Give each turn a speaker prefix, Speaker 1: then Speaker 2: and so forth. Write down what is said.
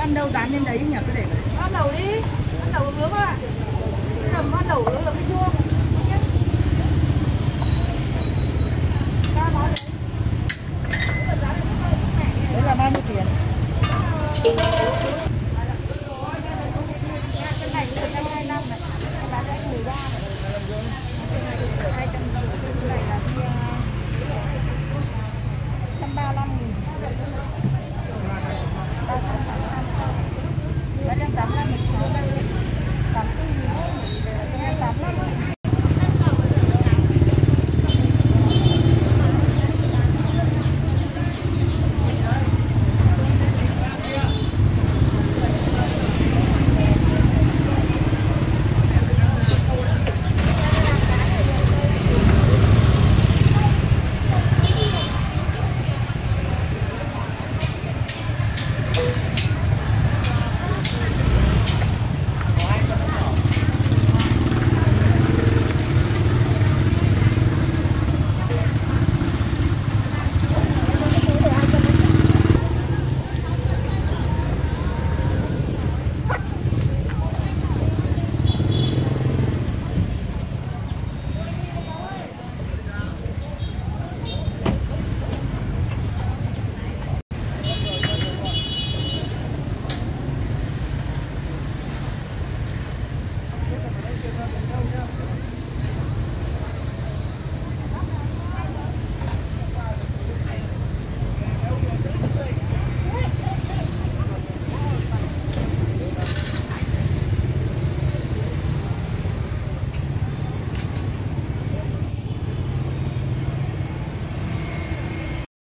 Speaker 1: Ăn đâu dán lên đấy nhỉ? Cứ để
Speaker 2: Bắt đầu đi. Bắt đầu nướng ạ. Bắt đầu bắt đầu nướng là cái chuông.